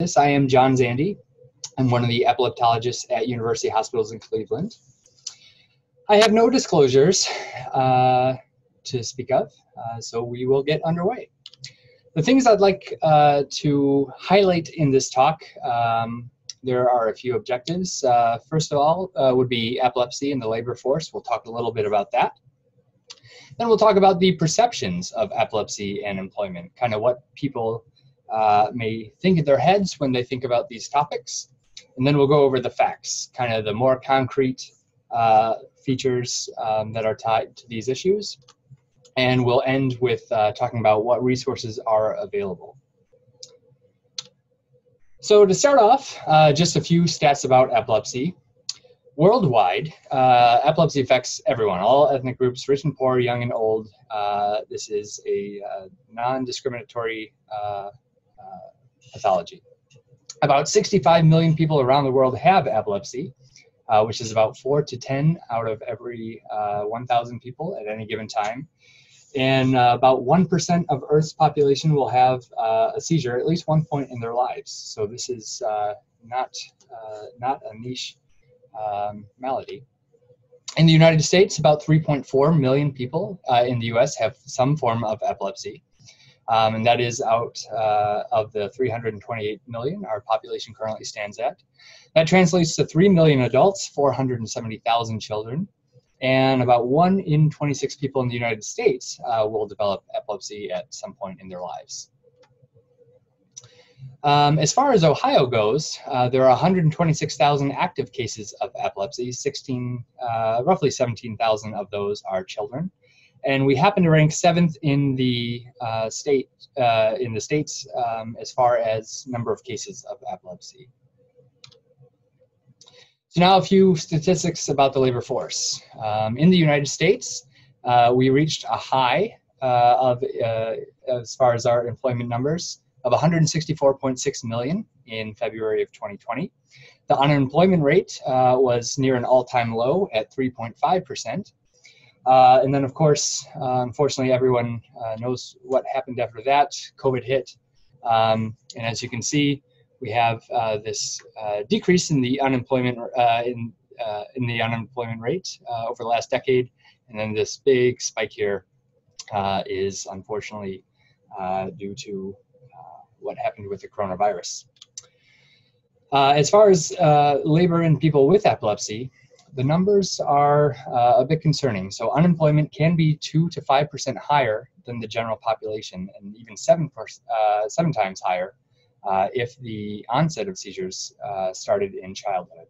Yes, I am John Zande. I'm one of the epileptologists at University Hospitals in Cleveland. I have no disclosures uh, to speak of, uh, so we will get underway. The things I'd like uh, to highlight in this talk, um, there are a few objectives. Uh, first of all, uh, would be epilepsy and the labor force. We'll talk a little bit about that. Then we'll talk about the perceptions of epilepsy and employment, kind of what people uh, may think in their heads when they think about these topics. And then we'll go over the facts, kind of the more concrete uh, features um, that are tied to these issues. And we'll end with uh, talking about what resources are available. So to start off, uh, just a few stats about epilepsy. Worldwide, uh, epilepsy affects everyone, all ethnic groups, rich and poor, young and old. Uh, this is a non-discriminatory pathology. About 65 million people around the world have epilepsy, uh, which is about 4 to 10 out of every uh, 1,000 people at any given time. And uh, about 1% of Earth's population will have uh, a seizure at least one point in their lives. So this is uh, not, uh, not a niche um, malady. In the United States, about 3.4 million people in the US have some form of epilepsy. Um, and that is out uh, of the 328 million our population currently stands at. That translates to 3 million adults, 470,000 children, and about 1 in 26 people in the United States uh, will develop epilepsy at some point in their lives. Um, as far as Ohio goes, uh, there are 126,000 active cases of epilepsy. 16, uh, roughly 17,000 of those are children and we happen to rank seventh in the uh, state uh, in the states um, as far as number of cases of epilepsy. So now a few statistics about the labor force. Um, in the United States, uh, we reached a high uh, of uh, as far as our employment numbers of 164.6 million in February of 2020. The unemployment rate uh, was near an all-time low at 3.5 percent uh, and then, of course, uh, unfortunately, everyone uh, knows what happened after that. COVID hit. Um, and as you can see, we have uh, this uh, decrease in the unemployment uh, in, in the unemployment rate over the last decade. And then this big spike here is unfortunately due to what happened with the coronavirus. as far as labor and people with epilepsy, the numbers are uh, a bit concerning. So unemployment can be two to five percent higher than the general population, and even seven uh, seven times higher uh, if the onset of seizures uh, started in childhood.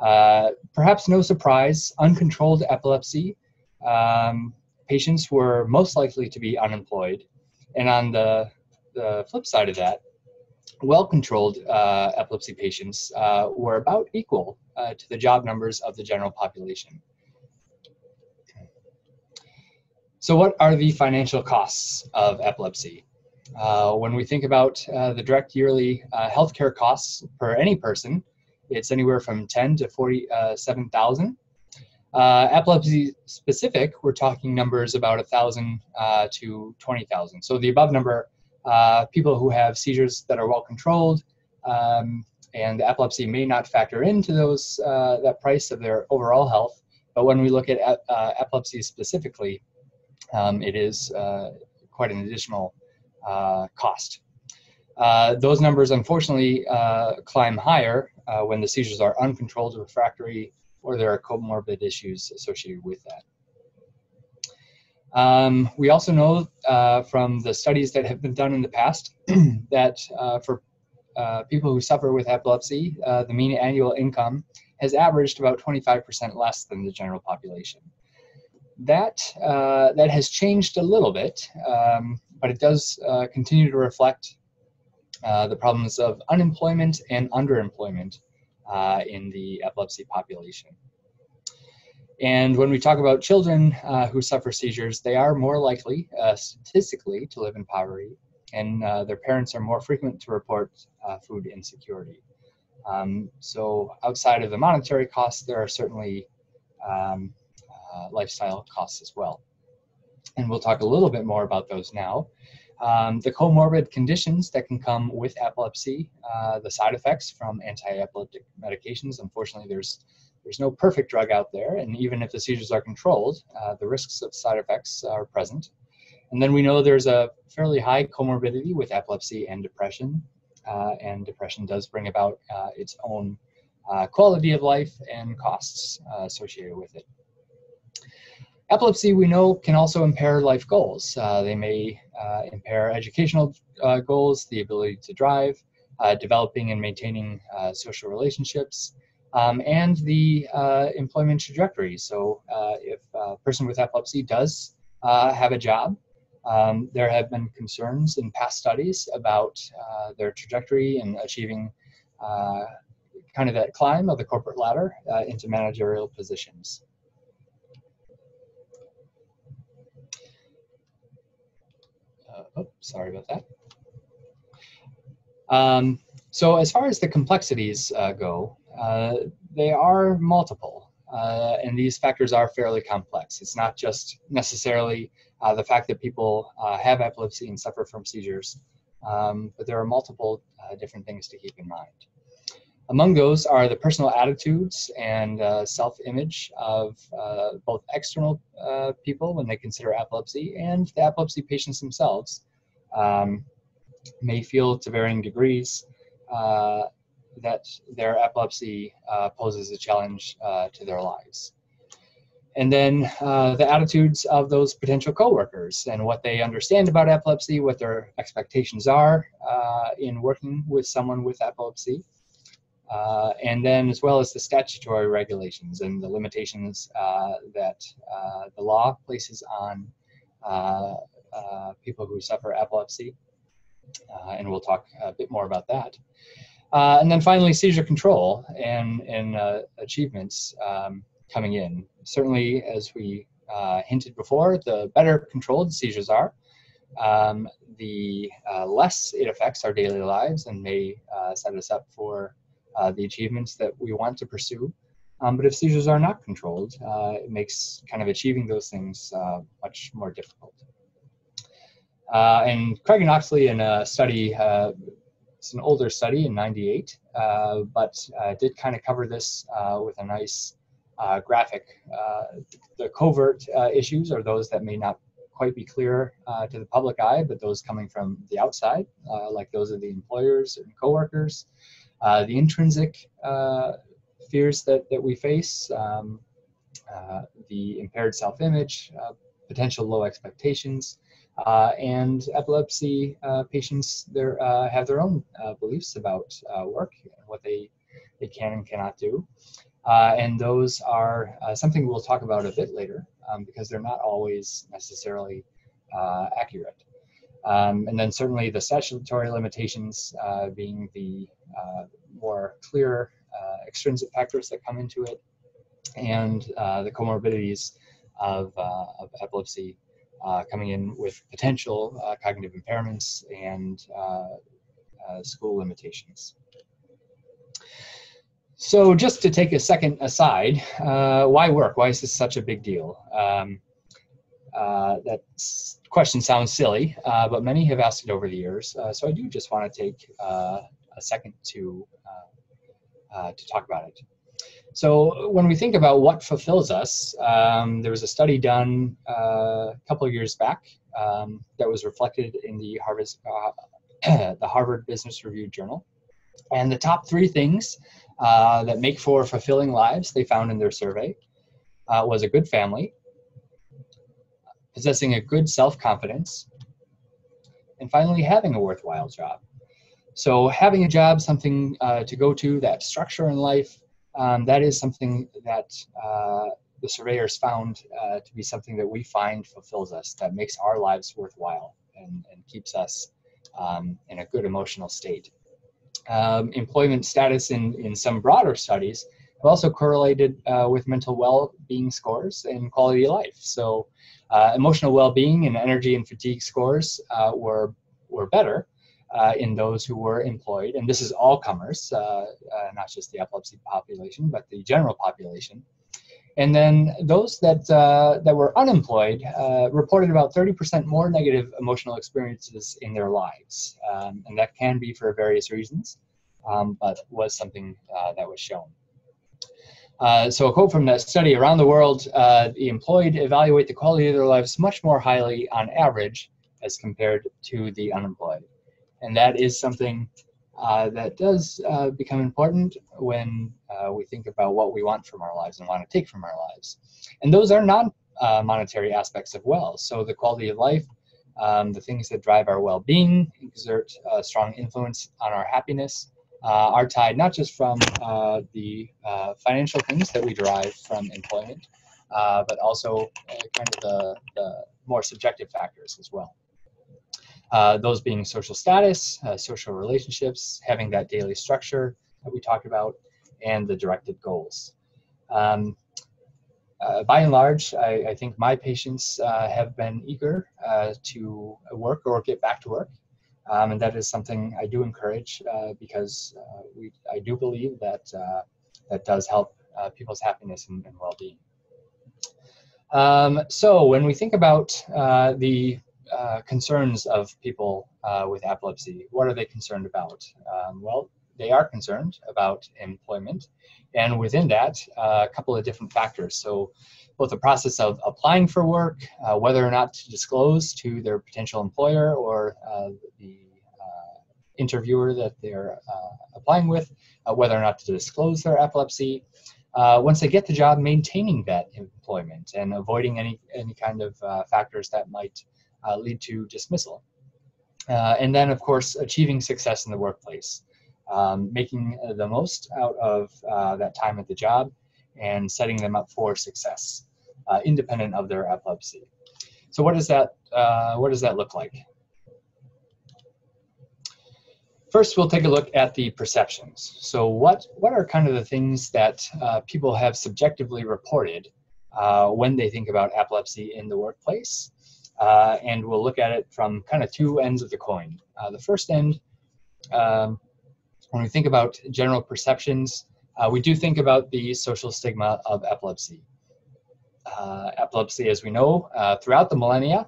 Uh, perhaps no surprise, uncontrolled epilepsy um, patients were most likely to be unemployed, and on the the flip side of that, well-controlled uh, epilepsy patients uh, were about equal uh, to the job numbers of the general population. So what are the financial costs of epilepsy? Uh, when we think about uh, the direct yearly uh, healthcare costs per any person, it's anywhere from 10 to 47,000. epilepsy specific, we're talking numbers about 1,000 to 20,000. So the above number uh, people who have seizures that are well controlled, um, and epilepsy may not factor into those uh, that price of their overall health. But when we look at uh, epilepsy specifically, um, it is uh, quite an additional uh, cost. Those numbers unfortunately climb higher when the seizures are uncontrolled, refractory, or there are comorbid issues associated with that. Um, we also know uh, from the studies that have been done in the past that uh, for uh, people who suffer with epilepsy, uh, the mean annual income has averaged about 25% less than the general population. That, uh, that has changed a little bit, um, but it does uh, continue to reflect the problems of unemployment and underemployment in the epilepsy population. And when we talk about children uh, who suffer seizures, they are more likely, uh, statistically, to live in poverty, and uh, their parents are more frequent to report uh, food insecurity. Um, so, outside of the monetary costs, there are certainly um, uh, lifestyle costs as well. And we'll talk a little bit more about those now. Um, the comorbid conditions that can come with epilepsy, uh, the side effects from anti-epileptic medications. Unfortunately, there's there's no perfect drug out there, and even if the seizures are controlled, uh, the risks of side effects are present. And then we know there's a fairly high comorbidity with epilepsy and depression, uh, and depression does bring about uh, its own uh, quality of life and costs uh, associated with it. Epilepsy, we know, can also impair life goals. Uh, they may impair educational goals, the ability to drive, developing and maintaining social relationships, um, and the uh, employment trajectory. So, if a person with epilepsy does have a job, um, there have been concerns in past studies about their trajectory and achieving kind of that climb of the corporate ladder into managerial positions. oh, sorry about that. Um, so as far as the complexities uh, go, uh, they are multiple, uh, and these factors are fairly complex. It's not just necessarily uh, the fact that people uh, have epilepsy and suffer from seizures, um, but there are multiple uh, different things to keep in mind. Among those are the personal attitudes and self-image of both external people when they consider epilepsy and the epilepsy patients themselves um, may feel to varying degrees uh, that their epilepsy uh, poses a challenge uh, to their lives. And then uh, the attitudes of those potential coworkers and what they understand about epilepsy, what their expectations are uh, in working with someone with epilepsy. Uh, and then as well as the statutory regulations and the limitations that the law places on uh, people who suffer epilepsy, uh, and we'll talk a bit more about that. Uh, and then finally, seizure control and, and uh, achievements um, coming in. Certainly, as we uh, hinted before, the better controlled seizures are, um, the less it affects our daily lives and may set us up for the achievements that we want to pursue. Um, but if seizures are not controlled, uh, it makes kind of achieving those things uh, much more difficult. Uh, and Craig and Oxley in a study, uh, it's an older study in 98, uh, but uh, did kind of cover this uh, with a nice uh, graphic. the covert issues are those that may not quite be clear to the public eye, but those coming from the outside, like those of the employers and coworkers. the intrinsic fears that, that we face, um, the impaired self-image, potential low expectations, uh, and epilepsy uh, patients uh, have their own uh, beliefs about uh, work and what they, they can and cannot do. Uh, and those are something we'll talk about a bit later um, because they're not always necessarily accurate. Um, and then certainly the statutory limitations being the more clear extrinsic factors that come into it and the comorbidities of, of epilepsy uh, coming in with potential uh, cognitive impairments and uh, uh, school limitations. So just to take a second aside, why work? Why is this such a big deal? Um, that question sounds silly, but many have asked it over the years. so I do just want to take a second to to talk about it. So when we think about what fulfills us, um, there was a study done uh, a couple of years back um, that was reflected in the Harvard, uh, the Harvard Business Review Journal. And the top three things uh, that make for fulfilling lives they found in their survey uh, was a good family, possessing a good self-confidence, and finally having a worthwhile job. So having a job, something uh, to go to, that structure in life, um, that is something that uh, the surveyors found uh, to be something that we find fulfills us, that makes our lives worthwhile and, and keeps us um, in a good emotional state. Um, employment status in, in some broader studies have also correlated uh, with mental well-being scores and quality of life. So uh, emotional well-being and energy and fatigue scores uh, were, were better uh, in those who were employed, and this is all comers, uh, uh, not just the epilepsy population, but the general population. And then those that, uh, that were unemployed uh, reported about 30% more negative emotional experiences in their lives. Um, and that can be for various reasons, um, but was something that was shown. Uh, so a quote from that study, around the world, uh, the employed evaluate the quality of their lives much more highly on average as compared to the unemployed. And that is something uh, that does uh, become important when uh, we think about what we want from our lives and want to take from our lives. And those are non uh, monetary aspects of well. So the quality of life, um, the things that drive our well being, exert a strong influence on our happiness, uh, are tied not just from uh, the financial things that we derive from employment, but also kind of the, the more subjective factors as well. Uh, those being social status, uh, social relationships, having that daily structure that we talked about, and the directed goals. Um, uh, by and large, I, I think my patients uh, have been eager uh, to work or get back to work. Um, and that is something I do encourage because we, I do believe that that does help people's happiness and, and well-being. Um, so when we think about the uh, concerns of people uh, with epilepsy. What are they concerned about? Um, well, they are concerned about employment, and within that, uh, a couple of different factors. So, both the process of applying for work, uh, whether or not to disclose to their potential employer or uh, the interviewer that they're applying with, whether or not to disclose their epilepsy. once they get the job, maintaining that employment and avoiding any any kind of factors that might uh, lead to dismissal. Uh, and then, of course, achieving success in the workplace, um, making the most out of uh, that time at the job and setting them up for success, uh, independent of their epilepsy. So, what does that uh, what does that look like? First, we'll take a look at the perceptions. So, what what are kind of the things that uh, people have subjectively reported when they think about epilepsy in the workplace? Uh, and we'll look at it from kind of two ends of the coin. Uh, the first end, um, when we think about general perceptions, uh, we do think about the social stigma of epilepsy. Uh, epilepsy, as we know, uh, throughout the millennia,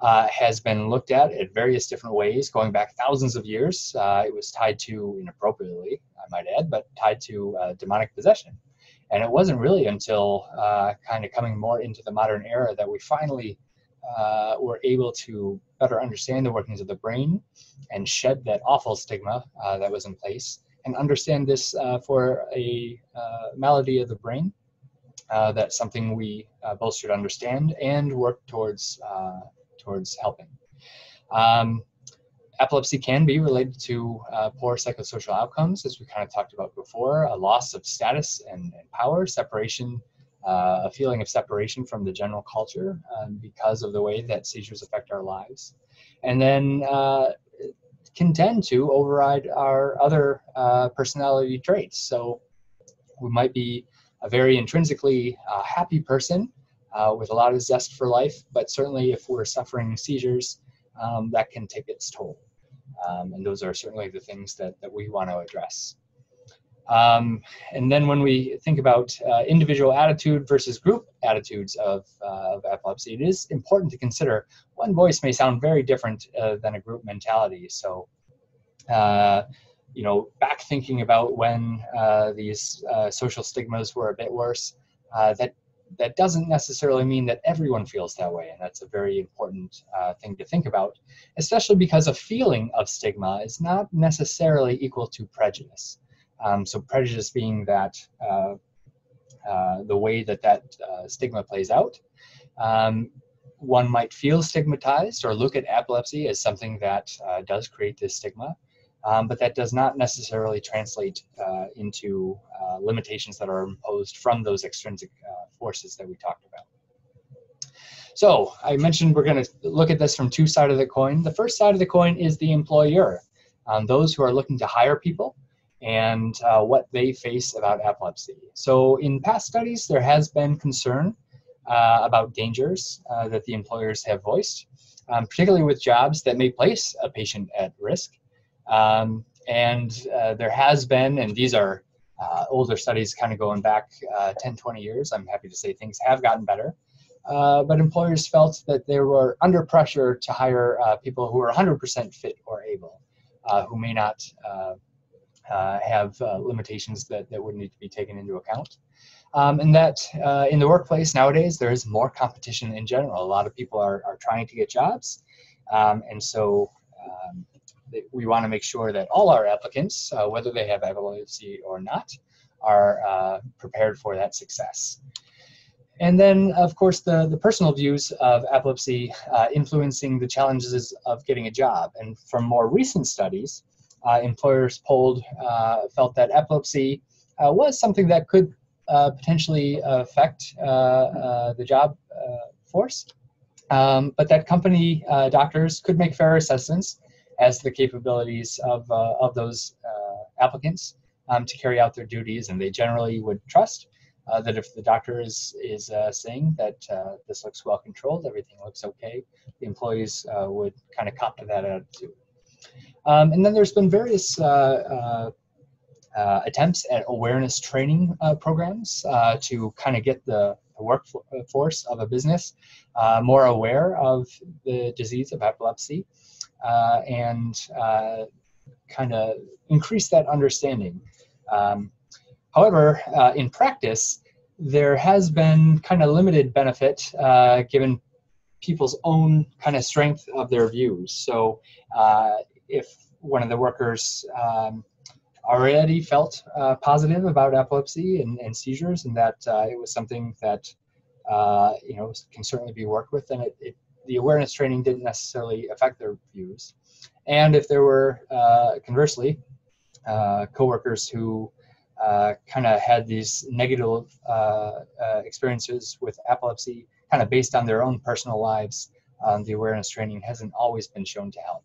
uh, has been looked at in various different ways, going back thousands of years. it was tied to, inappropriately, I might add, but tied to demonic possession. And it wasn't really until kind of coming more into the modern era that we finally uh, were able to better understand the workings of the brain and shed that awful stigma uh, that was in place and understand this uh, for a uh, malady of the brain. Uh, that's something we uh, both should understand and work towards towards helping. Um, epilepsy can be related to poor psychosocial outcomes, as we kind of talked about before, a loss of status and, and power, separation uh, a feeling of separation from the general culture um, because of the way that seizures affect our lives. And then uh, can tend to override our other uh, personality traits. So we might be a very intrinsically uh, happy person uh, with a lot of zest for life, but certainly if we're suffering seizures, um, that can take its toll. Um, and those are certainly the things that, that we want to address. Um, and then when we think about uh, individual attitude versus group attitudes of, uh, of, epilepsy, it is important to consider one voice may sound very different uh, than a group mentality. So, uh, you know, back thinking about when uh, these uh, social stigmas were a bit worse, that that doesn't necessarily mean that everyone feels that way, and that's a very important thing to think about, especially because a feeling of stigma is not necessarily equal to prejudice. Um, so prejudice being that uh, uh, the way that that uh, stigma plays out. Um, one might feel stigmatized or look at epilepsy as something that uh, does create this stigma, um, but that does not necessarily translate into limitations that are imposed from those extrinsic forces that we talked about. So I mentioned we're going to look at this from two sides of the coin. The first side of the coin is the employer, um, those who are looking to hire people and uh, what they face about epilepsy. So, in past studies, there has been concern uh, about dangers uh, that the employers have voiced, um, particularly with jobs that may place a patient at risk. Um, and uh, there has been, and these are uh, older studies kind of going back uh, 10, 20 years, I'm happy to say things have gotten better. But employers felt that they were under pressure to hire people who are 100% fit or able, who may not uh, have limitations that, that would need to be taken into account. Um, and that in the workplace nowadays, there is more competition in general. A lot of people are, are trying to get jobs. Um, and so um, we want to make sure that all our applicants, uh, whether they have epilepsy or not, are uh, prepared for that success. And then, of course, the, the personal views of epilepsy uh, influencing the challenges of getting a job. And from more recent studies, uh, employers polled uh, felt that epilepsy uh, was something that could potentially affect the job force. Um, but that company doctors could make fair assessments as the capabilities of, uh, of those uh, applicants um, to carry out their duties, and they generally would trust uh, that if the doctor is, is saying that this looks well controlled, everything looks okay, the employees would kind of cop to that attitude. Um, and then there's been various uh, uh, attempts at awareness training uh, programs to kind of get the, workforce of a business more aware of the disease of epilepsy uh, and uh, kind of increase that understanding. Um, however, uh, in practice, there has been kind of limited benefit uh, given people's own kind of strength of their views. So uh, if one of the workers um, already felt uh, positive about epilepsy and, and seizures and that it was something that you know can certainly be worked with, then it, it the awareness training didn't necessarily affect their views. And if there were, uh, conversely, uh, coworkers who uh, kind of had these negative uh, uh, experiences with epilepsy, kind of based on their own personal lives, um, the awareness training hasn't always been shown to help.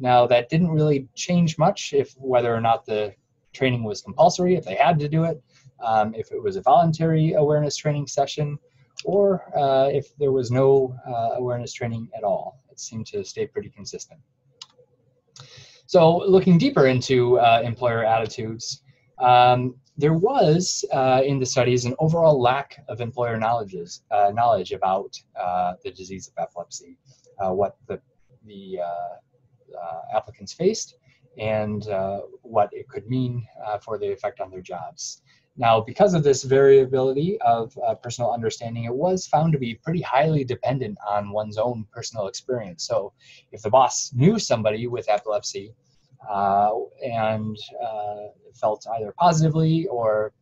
Now, that didn't really change much if whether or not the training was compulsory, if they had to do it, um, if it was a voluntary awareness training session, or uh, if there was no uh, awareness training at all. It seemed to stay pretty consistent. So looking deeper into uh, employer attitudes, um, there was uh, in the studies an overall lack of employer knowledges, uh, knowledge about uh, the disease of epilepsy, what the, the applicants faced, and what it could mean for the effect on their jobs. Now, because of this variability of uh, personal understanding, it was found to be pretty highly dependent on one's own personal experience. So, if the boss knew somebody with epilepsy uh, and uh, felt either positively or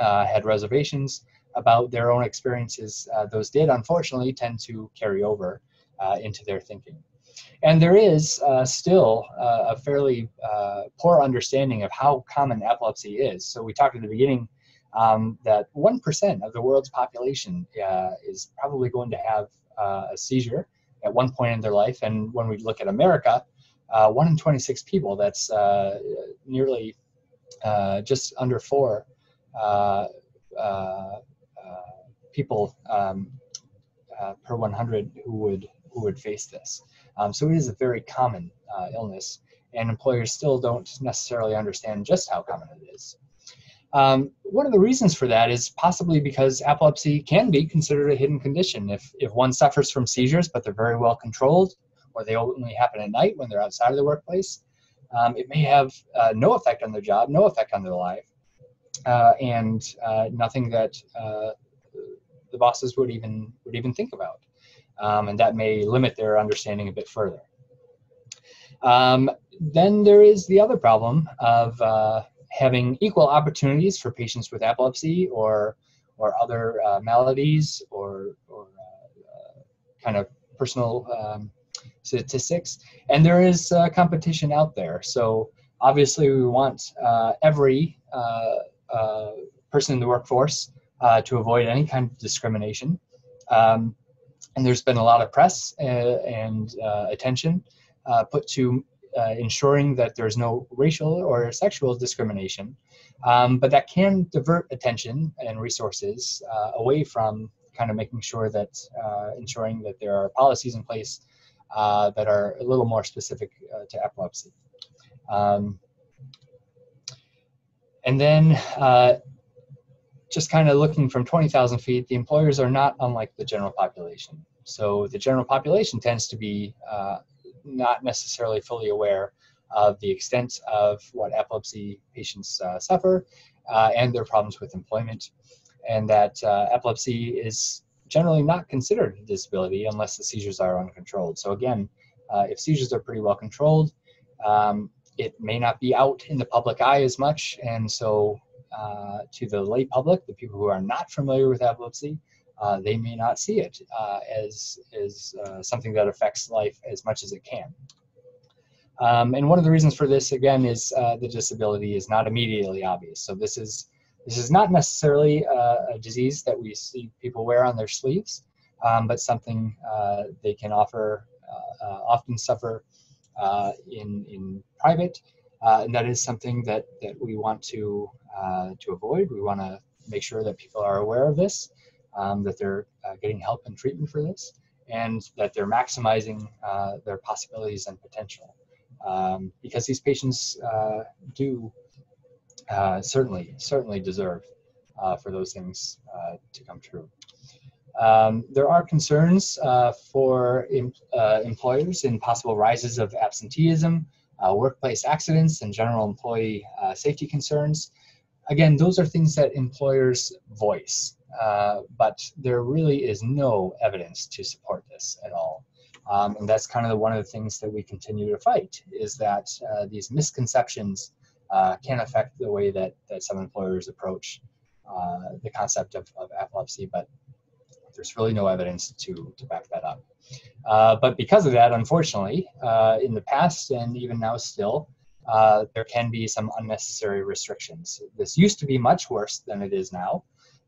uh, had reservations about their own experiences, uh, those did unfortunately tend to carry over uh, into their thinking. And there is still a fairly poor understanding of how common epilepsy is. So, we talked at the beginning um, that 1% of the world's population uh, is probably going to have uh, a seizure at one point in their life. And when we look at America, uh, 1 in 26 people, that's uh, nearly uh, just under four uh, people um, per 100 who would, who would face this. Um, so it is a very common illness, and employers still don't necessarily understand just how common it is. Um, one of the reasons for that is possibly because epilepsy can be considered a hidden condition. If, if one suffers from seizures, but they're very well controlled, or they only happen at night when they're outside of the workplace, um, it may have uh, no effect on their job, no effect on their life, uh, and uh, nothing that uh, the bosses would even would even think about, um, and that may limit their understanding a bit further. Um, then there is the other problem of uh, having equal opportunities for patients with epilepsy or or other uh, maladies or, or uh, kind of personal um, statistics. And there is uh, competition out there. So obviously, we want uh, every uh, uh, person in the workforce to avoid any kind of discrimination. Um, and there's been a lot of press and attention put to uh, ensuring that there's no racial or sexual discrimination. Um, but that can divert attention and resources uh, away from kind of making sure that uh, ensuring that there are policies in place uh, that are a little more specific uh, to epilepsy. Um, And then uh, just kind of looking from 20,000 feet, the employers are not unlike the general population. So the general population tends to be uh, not necessarily fully aware of the extent of what epilepsy patients uh, suffer uh, and their problems with employment, and that uh, epilepsy is generally not considered a disability unless the seizures are uncontrolled. So again, uh, if seizures are pretty well controlled, um, it may not be out in the public eye as much, and so uh, to the lay public, the people who are not familiar with epilepsy, uh, they may not see it uh, as, as uh, something that affects life as much as it can. Um, and one of the reasons for this, again, is uh, the disability is not immediately obvious. So this is this is not necessarily a, a disease that we see people wear on their sleeves, um, but something they can offer, often suffer in in private, and that is something that that we want to to avoid. We want to make sure that people are aware of this um, that they're uh, getting help and treatment for this, and that they're maximizing uh, their possibilities and potential. Um, because these patients uh, do uh, certainly, certainly deserve uh, for those things uh, to come true. Um, there are concerns for em employers in possible rises of absenteeism, workplace accidents, and general employee safety concerns. Again, those are things that employers voice. Uh, but there really is no evidence to support this at all. Um, and that's kind of one of the things that we continue to fight is that uh, these misconceptions uh, can affect the way that, that some employers approach uh, the concept of, of epilepsy, but there's really no evidence to, to back that up. Uh, but because of that, unfortunately, in the past and even now still, there can be some unnecessary restrictions. This used to be much worse than it is now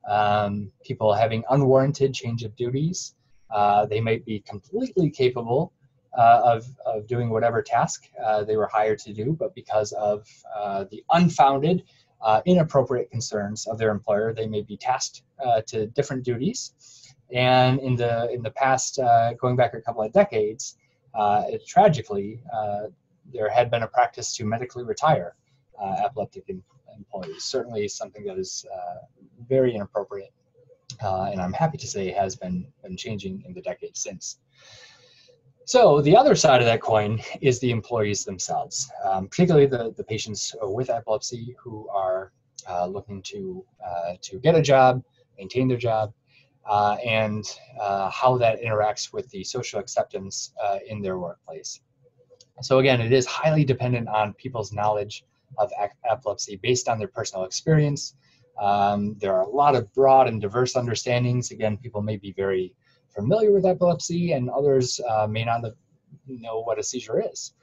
um, people having unwarranted change of duties. Uh, they might be completely capable uh, of, of doing whatever task uh, they were hired to do, but because of uh, the unfounded, uh, inappropriate concerns of their employer, they may be tasked uh, to different duties. And in the in the past, going back a couple of decades, it, tragically, there had been a practice to medically retire epileptic employees. Certainly something that is uh, very inappropriate, uh, and I'm happy to say has been, been changing in the decades since. So the other side of that coin is the employees themselves, um, particularly the, the patients with epilepsy who are uh, looking to, uh, to get a job, maintain their job, uh, and uh, how that interacts with the social acceptance uh, in their workplace. So again, it is highly dependent on people's knowledge of epilepsy based on their personal experience. Um, there are a lot of broad and diverse understandings. Again, people may be very familiar with epilepsy, and others uh, may not know what a seizure is.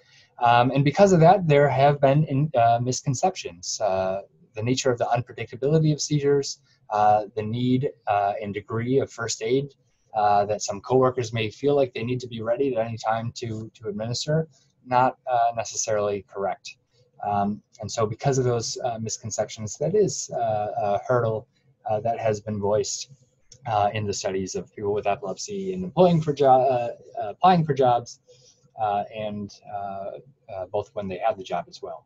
Um, and because of that, there have been in, uh, misconceptions. Uh, the nature of the unpredictability of seizures, the need uh, and degree of first aid uh, that some coworkers may feel like they need to be ready at any time to, to administer, not necessarily correct. Um, and so because of those uh, misconceptions, that is uh, a hurdle uh, that has been voiced uh, in the studies of people with epilepsy and applying for, jo- applying for jobs and both when they have the job as well.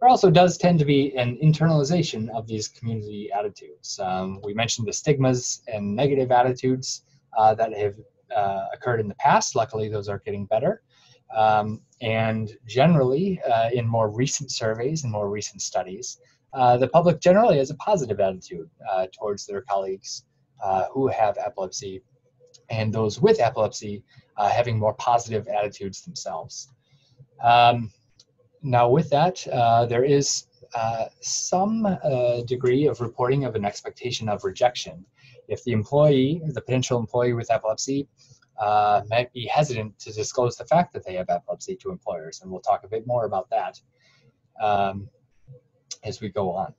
There also does tend to be an internalization of these community attitudes. Um, we mentioned the stigmas and negative attitudes uh, that have uh, occurred in the past. Luckily, those are getting better. Um, and generally, uh, in more recent surveys and more recent studies, uh, the public generally has a positive attitude uh, towards their colleagues uh, who have epilepsy, and those with epilepsy having more positive attitudes themselves. Um, now, with that, uh, there is some degree of reporting of an expectation of rejection. If the employee, the potential employee with epilepsy, uh, might be hesitant to disclose the fact that they have epilepsy to employers, and we'll talk a bit more about that um, as we go on.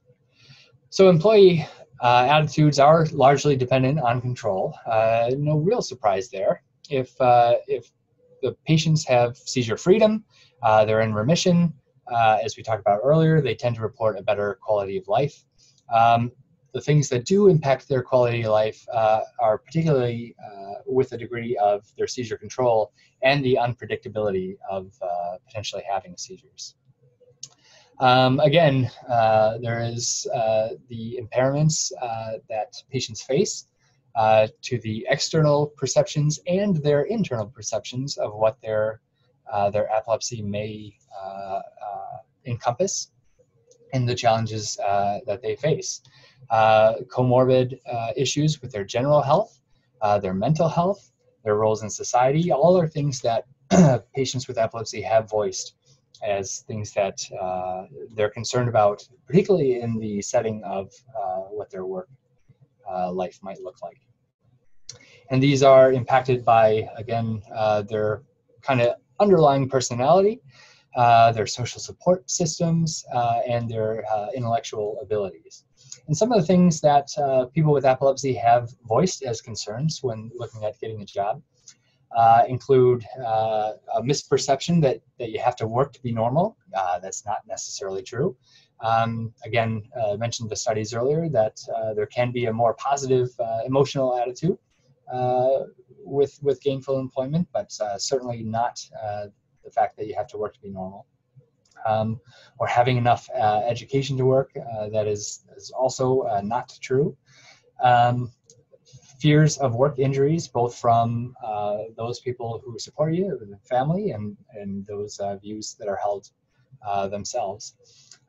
So employee uh, attitudes are largely dependent on control. Uh, no real surprise there. If, uh, if the patients have seizure freedom, uh, they're in remission, uh, as we talked about earlier, they tend to report a better quality of life. Um, the things that do impact their quality of life uh, are particularly uh, with a degree of their seizure control and the unpredictability of uh, potentially having seizures. Um, again, uh, there is the impairments that patients face uh, to the external perceptions and their internal perceptions of what their their epilepsy may uh, encompass and the challenges that they face. comorbid issues with their general health, their mental health, their roles in society, all are things that patients with epilepsy have voiced as things that uh, they're concerned about, particularly in the setting of uh, what their work uh, life might look like. And these are impacted by, again, uh, their kind of underlying personality, uh, their social support systems, uh, and their intellectual abilities. And some of the things that people with epilepsy have voiced as concerns when looking at getting a job uh, include uh, a misperception that, that you have to work to be normal. Uh, that's not necessarily true. Um, again, uh, I mentioned the studies earlier that uh, there can be a more positive uh, emotional attitude with, with gainful employment, but certainly not the fact that you have to work to be normal. Um, or having enough education to work, that is, is also not true. Um, fears of work injuries, both from uh, those people who support you, the family, and, and those uh, views that are held uh, themselves.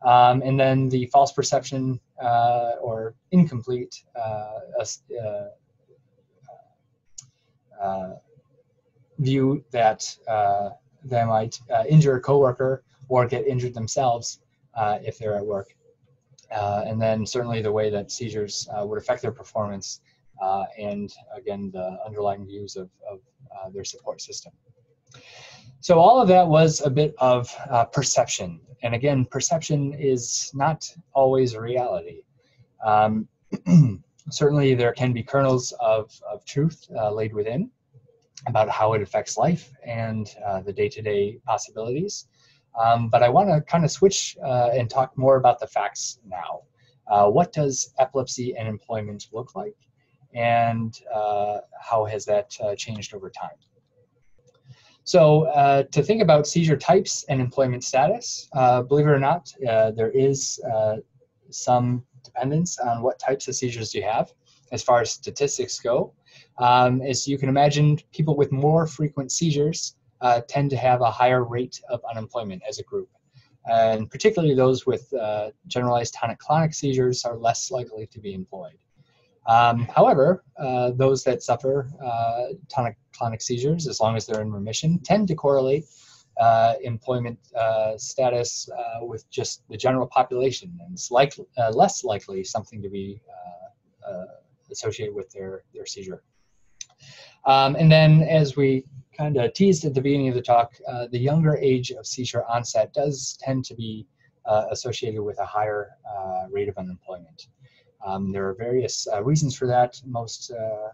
Um, and then the false perception uh, or incomplete uh, uh, view that they might injure a coworker or get injured themselves if they're at work. and then certainly the way that seizures would affect their performance uh, and again, the underlying views of, of uh, their support system. So all of that was a bit of uh, perception. And again, perception is not always reality. Um, certainly there can be kernels of, of truth uh, laid within about how it affects life and uh, the day-to-day possibilities. Um, but I want to kind of switch uh, and talk more about the facts now. what does epilepsy and employment look like? and uh, how has that uh, changed over time. So uh, to think about seizure types and employment status, uh, believe it or not, uh, there is uh, some dependence on what types of seizures you have as far as statistics go. Um, as you can imagine, people with more frequent seizures tend to have a higher rate of unemployment as a group. And particularly those with generalized tonic-clonic seizures are less likely to be employed. Um, however, uh, those that suffer uh, tonic-clonic seizures, as long as they're in remission, tend to correlate uh, employment uh, status uh, with just the general population, and it's uh, less likely something to be associated with their, their seizure. Um, and then, as we kind of teased at the beginning of the talk, the younger age of seizure onset does tend to be associated with a higher rate of unemployment. Um, there are various uh, reasons for that, most, uh, uh,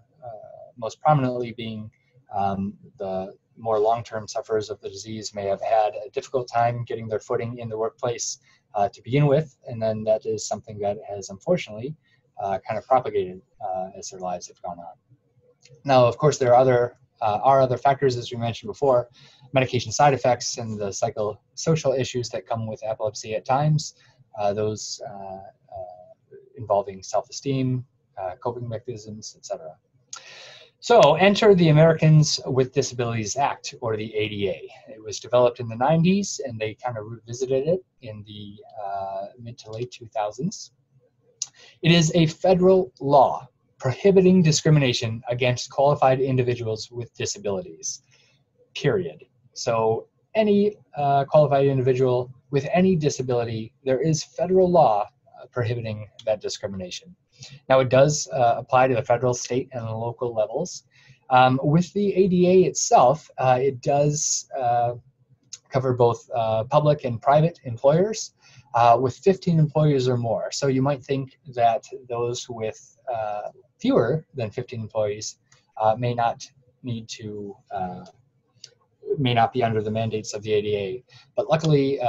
most prominently being um, the more long-term sufferers of the disease may have had a difficult time getting their footing in the workplace uh, to begin with, and then that is something that has unfortunately uh, kind of propagated uh, as their lives have gone on. Now, of course, there are other are other factors, as we mentioned before, medication side effects and the psychosocial issues that come with epilepsy at times. those involving self-esteem, uh, coping mechanisms, etc. So enter the Americans with Disabilities Act, or the ADA. It was developed in the 90s, and they kind of revisited it in the uh, mid to late 2000s. It is a federal law prohibiting discrimination against qualified individuals with disabilities, period. So any uh, qualified individual with any disability, there is federal law prohibiting that discrimination. Now, it does uh, apply to the federal, state, and local levels. Um, with the ADA itself, uh, it does uh, cover both uh, public and private employers uh, with 15 employees or more. So you might think that those with uh, fewer than 15 employees may not need to may not be under the mandates of the ADA. But luckily,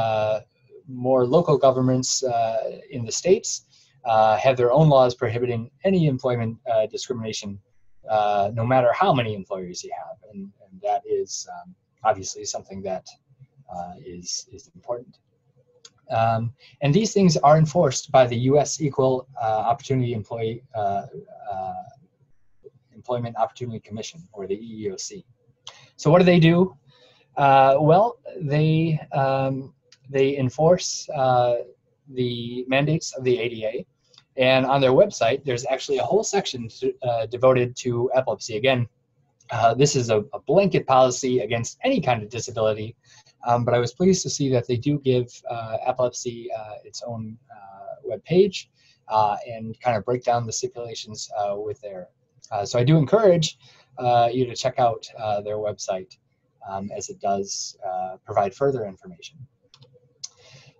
more local governments uh, in the states uh, have their own laws prohibiting any employment uh, discrimination, no matter how many employers you have, and, and that is um, obviously something that is is important. Um, and these things are enforced by the U.S. Equal uh, Opportunity Employee uh, uh, Employment Opportunity Commission, or the EEOC. So what do they do? Uh, well, they um, they enforce uh, the mandates of the ADA, and on their website, there's actually a whole section to, uh, devoted to epilepsy. Again, this is a, a blanket policy against any kind of disability, um, but I was pleased to see that they do give uh, epilepsy uh, its own uh, web page uh, and kind of break down the stipulations uh, with. Uh, so I do encourage you to check out their website um, as it does provide further information.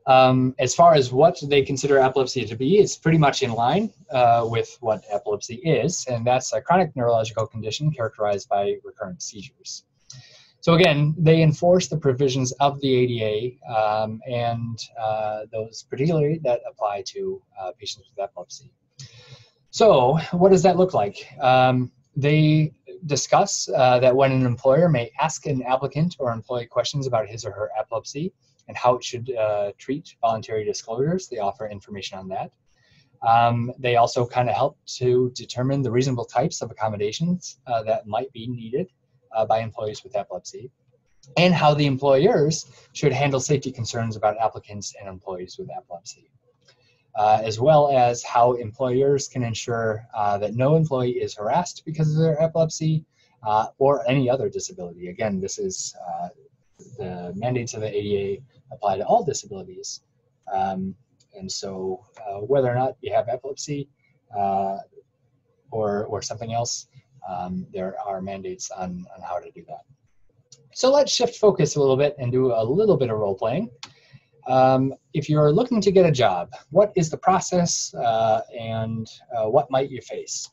Um, as far as what they consider epilepsy to be, it's pretty much in line uh, with what epilepsy is, and that's a chronic neurological condition characterized by recurrent seizures. So again, they enforce the provisions of the ADA um, and uh, those particularly that apply to uh, patients with epilepsy. So what does that look like? Um, they discuss uh, that when an employer may ask an applicant or employee questions about his or her epilepsy and how it should uh, treat voluntary disclosures, they offer information on that. Um, they also kind of help to determine the reasonable types of accommodations uh, that might be needed uh, by employees with epilepsy, and how the employers should handle safety concerns about applicants and employees with epilepsy. Uh, as well as how employers can ensure uh, that no employee is harassed because of their epilepsy uh, or any other disability. Again, this is uh, the mandates of the ADA apply to all disabilities. Um, and so uh, whether or not you have epilepsy uh, or, or something else, um, there are mandates on, on how to do that. So let's shift focus a little bit and do a little bit of role playing. Um, if you're looking to get a job, what is the process uh, and uh, what might you face?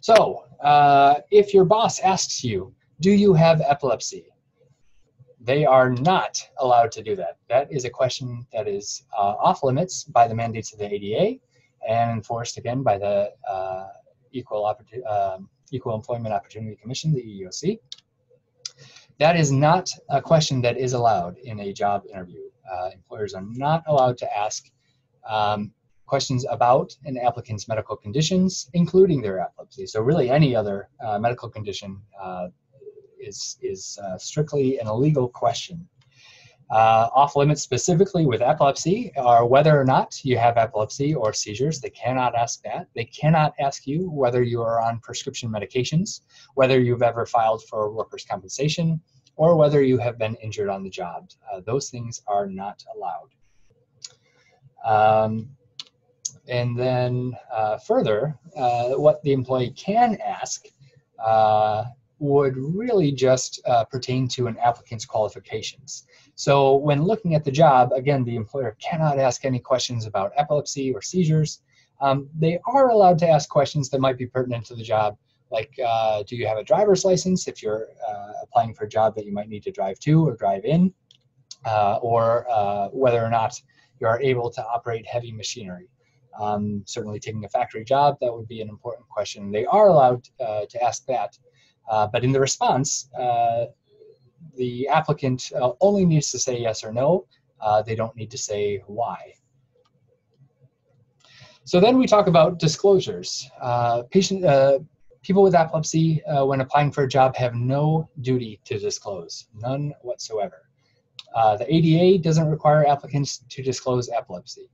So uh, if your boss asks you, do you have epilepsy? They are not allowed to do that. That is a question that is uh, off limits by the mandates of the ADA and enforced again by the uh, Equal, uh, Equal Employment Opportunity Commission, the EEOC. That is not a question that is allowed in a job interview. Uh, employers are not allowed to ask um, questions about an applicant's medical conditions, including their epilepsy. So really any other uh, medical condition uh, is, is uh, strictly an illegal question. Uh, off limits specifically with epilepsy are whether or not you have epilepsy or seizures. They cannot ask that. They cannot ask you whether you are on prescription medications, whether you've ever filed for workers' compensation, or whether you have been injured on the job. Uh, those things are not allowed. Um, and then uh, further, uh, what the employee can ask uh, would really just uh, pertain to an applicant's qualifications. So when looking at the job, again, the employer cannot ask any questions about epilepsy or seizures. Um, they are allowed to ask questions that might be pertinent to the job, like uh, do you have a driver's license if you're uh, applying for a job that you might need to drive to or drive in, uh, or uh, whether or not you are able to operate heavy machinery. Um, certainly taking a factory job, that would be an important question. They are allowed uh, to ask that. Uh, but in the response, uh, the applicant uh, only needs to say yes or no. Uh, they don't need to say why. So then we talk about disclosures. Uh, patient, people with epilepsy, when applying for a job, have no duty to disclose, none whatsoever. the ADA doesn't require applicants to disclose epilepsy.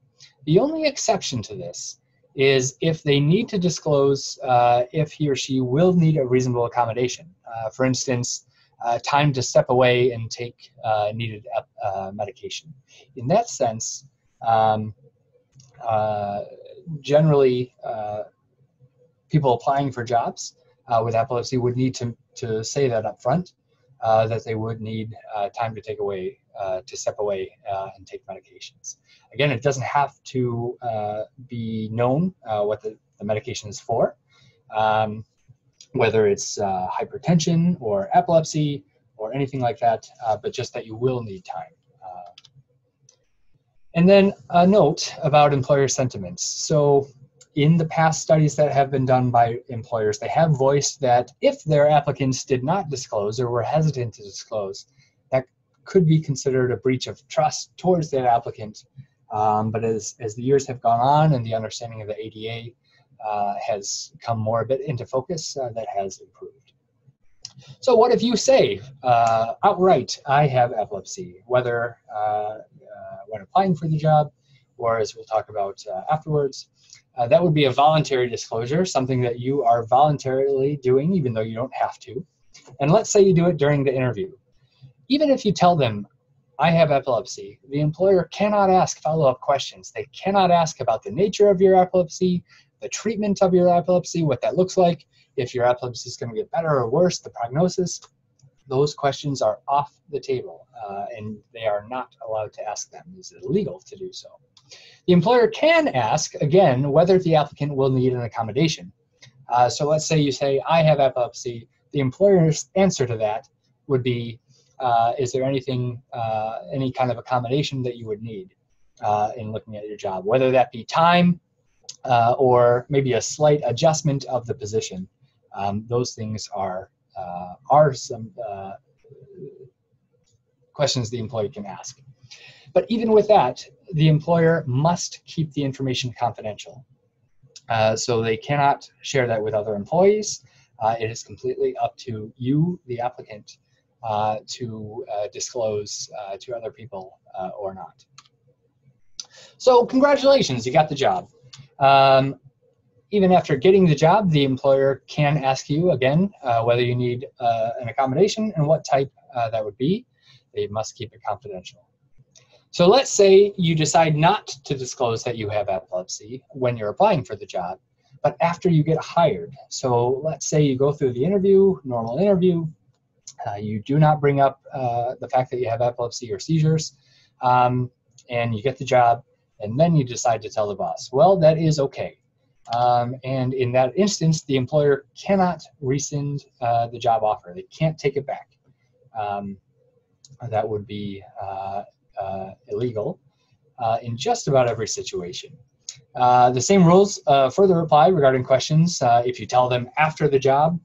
The only exception to this is if they need to disclose uh, if he or she will need a reasonable accommodation. Uh, for instance, uh, time to step away and take uh, needed uh, medication. In that sense, um, uh, generally, people applying for jobs with epilepsy would need to, to say that up front, that they would need time to take away, to step away and take medications. Again, it doesn't have to uh, be known uh, what the, the, medication is for, um, whether it's uh, hypertension or epilepsy or anything like that, uh, but just that you will need time. Uh, and then a note about employer sentiments. So in the past studies that have been done by employers, they have voiced that if their applicants did not disclose or were hesitant to disclose, that could be considered a breach of trust towards that applicant. Um, but as, as the years have gone on and the understanding of the ADA uh, has come more a bit into focus, uh, that has improved. So what if you say uh, outright, I have epilepsy, whether uh, uh, when applying for the job or as we'll talk about uh, that would be a voluntary disclosure, something that you are voluntarily doing even though you don't have to. And let's say you do it during the interview. Even if you tell them, I have epilepsy, the employer cannot ask follow up questions. They cannot ask about the nature of your epilepsy, the treatment of your epilepsy, what that looks like, if your epilepsy is going to get better or worse, the prognosis. Those questions are off the table uh, and they are not allowed to ask them. It's illegal to do so. The employer can ask, again, whether the applicant will need an accommodation. Uh, so let's say you say, I have epilepsy the employer's answer to that would be, uh, is there anything, uh, any kind of accommodation that you would need uh, in looking at your job, whether that be time uh, or maybe a slight adjustment of the position. Um, those things are uh, are some uh, questions the employee can ask. But even with that, the employer must keep the information confidential. so they cannot share that with other employees. Uh, it is completely up to you, the applicant, uh, to uh, disclose uh, to other people uh, or not. So congratulations, you got the job. Um, even after getting the job, the employer can ask you again uh, whether you need an accommodation and what type that would be. They must keep it confidential. So let's say you decide not to disclose that you have epilepsy when you're applying for the job but after you get hired. So let's say you go through the interview, normal interview, uh, you do not bring up uh, the fact that you have epilepsy or seizures, um, and you get the job, and then you decide to tell the boss. Well, that is okay. Um, and in that instance, the employer cannot rescind uh, the job offer. They can't take it back. Um, that would be uh, uh, illegal uh, in just about every situation. Uh, the same rules uh, further apply regarding questions. If you tell them after the job,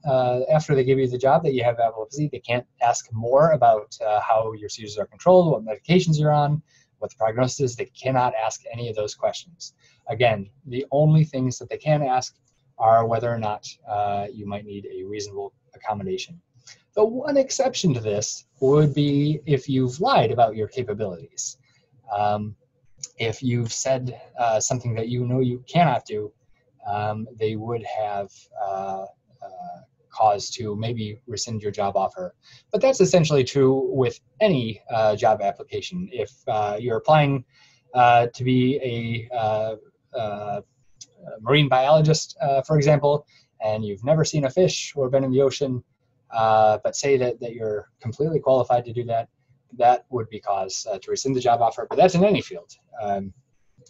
after they give you the job that you have epilepsy, they can't ask more about how your seizures are controlled, what medications you're on, what the prognosis is. They cannot ask any of those questions. Again, the only things that they can ask are whether or not you might need a reasonable accommodation. The one exception to this would be if you've lied about your capabilities. Um, if you've said uh, something that you know you cannot do, um, they would have uh, uh, cause to maybe rescind your job offer. But that's essentially true with any uh, job application. If uh, you're applying uh, to be a, a marine biologist, for example, and you've never seen a fish or been in the ocean, but say that, that you're completely qualified to do that, that would be cause uh, to rescind the job offer, but that's in any field. Um,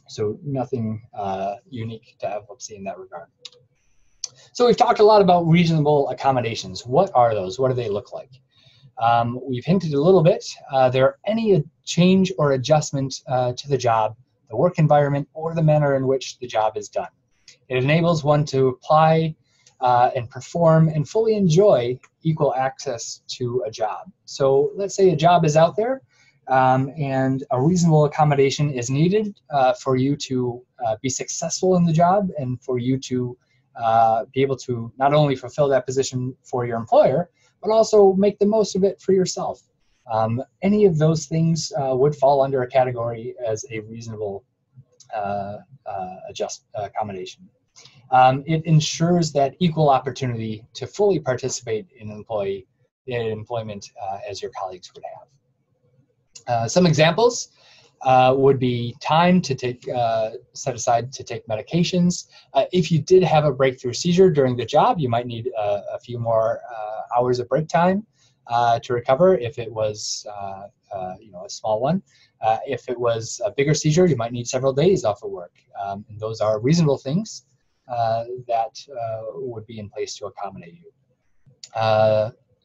so nothing uh, unique to epilepsy in that regard. So we've talked a lot about reasonable accommodations. What are those? What do they look like? Um, we've hinted a little bit. Uh, there are any change or adjustment uh, to the job, the work environment, or the manner in which the job is done. It enables one to apply uh, and perform and fully enjoy equal access to a job. So let's say a job is out there um, and a reasonable accommodation is needed uh, for you to uh, be successful in the job and for you to uh, be able to not only fulfill that position for your employer, but also make the most of it for yourself. Um, any of those things uh, would fall under a category as a reasonable uh, adjust accommodation. Um, it ensures that equal opportunity to fully participate in employee in employment uh, as your colleagues would have. Uh, some examples uh, would be time to take uh, set aside to take medications. Uh, if you did have a breakthrough seizure during the job, you might need uh, a few more hours of break time to recover. If it was you know a small one, if it was a bigger seizure, you might need several days off of work. Um, and those are reasonable things uh, that uh, would be in place to accommodate you.